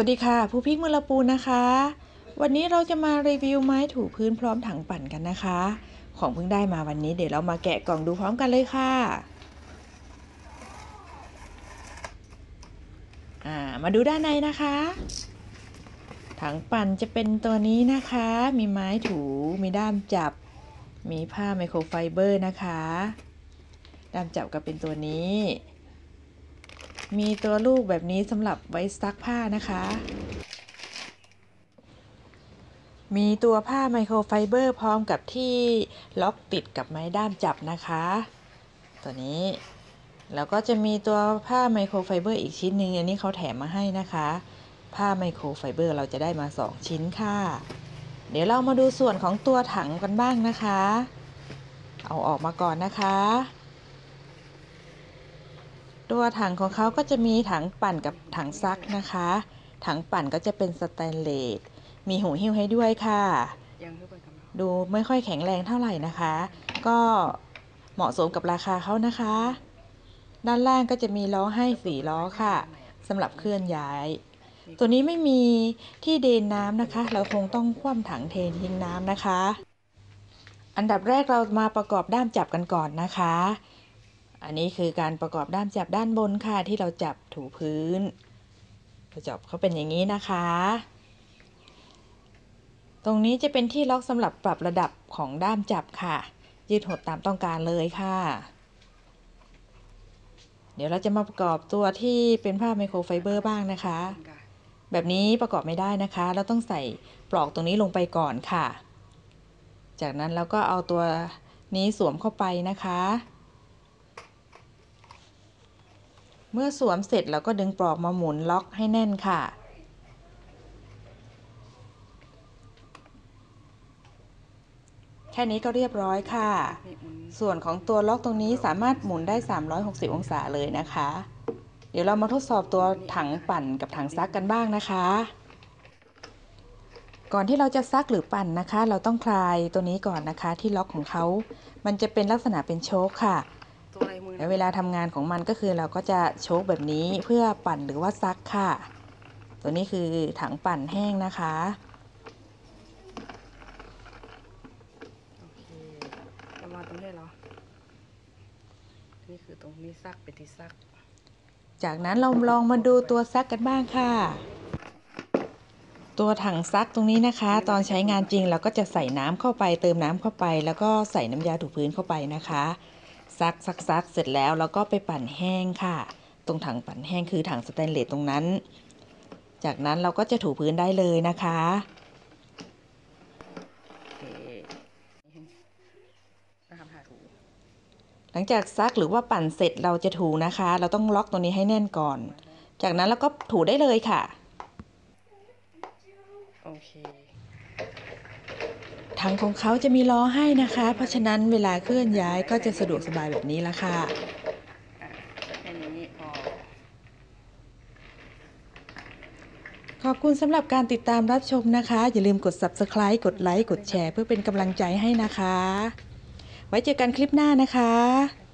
วัสดีค่ะ ผู้พิกเมอลปูนนะคะ วันนี้เราจะมารีวิวไม้ถูพื้นพร้อมถังปั่นกันนะคะ ของเพิ่งได้มาวันนี้เดี๋ยวเรามาแกะกล่องดูพร้อมกันเลยค่ะอ่ามาดูด้านในนะคะ ถังปั่นจะเป็นตัวนี้นะคะ มีไม้ถูมีด้ามจับ มีผ้าไมโครไฟเบอร์นะคะ ด้ามจับก็เป็นตัวนี้ มีตัวลูกแบบนี้สำหรับไว้ซักผ้านะคะ มีตัวผ้าไมโครไฟเบอร์พร้อมกับที่ล็อกติดกับไม้ด้ามจับนะคะ ตัวนี้แล้วก็จะมีตัวผ้าไมโครไฟเบอร์อีกชิ้นหนึ่งอันนี้เขาแถมมาให้นะคะ ผ้าไมโครไฟเบอร์เราจะได้มา 2 ชิ้นค่ะ เดี๋ยวเรามาดูส่วนของตัวถังกันบ้างนะคะ เอาออกมาก่อนนะคะ ตัวถังของเขาก็จะมีถังปั่นกับถังซักนะคะ ถังปั่นก็จะเป็นสแตนเลส มีหูหิ้วให้ด้วยค่ะ ดูไม่ค่อยแข็งแรงเท่าไหร่นะคะ ก็เหมาะสมกับราคาเขานะคะ ด้านล่างก็จะมีล้อให้สี่ล้อค่ะสำหรับเคลื่อนย้าย ตัวนี้ไม่มีที่เดนน้ำนะคะ เราคงต้องคว่ำถังเททิ้งน้ำนะคะ อันดับแรกเรามาประกอบด้ามจับกันก่อนนะคะ อันนี้คือการประกอบด้ามจับด้านบนค่ะที่เราจับถูพื้นเราจับเขาเป็นอย่างนี้นะคะ ตรงนี้จะเป็นที่ล็อกสำหรับปรับระดับของด้ามจับค่ะ ยืดหดตามต้องการเลยค่ะ เดี๋ยวเราจะมาประกอบตัวที่เป็นผ้าไมโครไฟเบอร์บ้างนะคะ แบบนี้ประกอบไม่ได้นะคะ เราต้องใส่ปลอกตรงนี้ลงไปก่อนค่ะ จากนั้นเราก็เอาตัวนี้สวมเข้าไปนะคะ เมื่อสวมเสร็จเราก็ดึงปลอกมาหมุนล็อกให้แน่นค่ะ แค่นี้ก็เรียบร้อยค่ะ ส่วนของตัวล็อกตรงนี้สามารถหมุนได้ 360 องศาเลยนะคะ เดี๋ยวเรามาทดสอบตัวถังปั่นกับถังซักกันบ้างนะคะ ก่อนที่เราจะซักหรือปั่นนะคะ เราต้องคลายตัวนี้ก่อนนะคะ ที่ล็อกของเขา มันจะเป็นลักษณะเป็นโชคค่ะ ตัวอะไรมือแล้วเวลาทำงานของมันก็คือเราก็จะโชคแบบนี้เพื่อปั่นหรือว่าซักค่ะ ตัวนี้คือถังปั่นแห้งนะคะโอเคประมาณตรงนี้เหรอนี่คือตรงนี้ซักเป็นที่ซัก จากนั้นเราลองมาดูตัวซักกันบ้างค่ะตัวถังซักตรงนี้นะคะ ตอนใช้งานจริงเราก็จะใส่น้ำเข้าไป เติมน้ำเข้าไป แล้วก็ใส่น้ำยาถูพื้นเข้าไปนะคะ ซักซักซักเสร็จแล้วเราก็ไปปั่นแห้งค่ะ ตรงถังปั่นแห้งคือถังสแตนเลสตรงนั้น จากนั้นเราก็จะถูพื้นได้เลยนะคะหาถูหลังจากซักหรือว่าปั่นเสร็จเราจะถูนะคะ เราต้องล็อกตัวนี้ให้แน่นก่อน จากนั้นเราก็ถูได้เลยค่ะ โอเค ถังของเขาจะมีล้อให้นะคะ เพราะฉะนั้นเวลาเคลื่อนย้ายก็จะสะดวกสบายแบบนี้ละค่ะอะแค่นี้พอขอบคุณสำหรับการติดตามรับชมนะคะ อย่าลืมกด subscribe กดไลค์ กดแชร์ เพื่อเป็นกำลังใจให้นะคะ ไว้เจอกันคลิปหน้านะคะ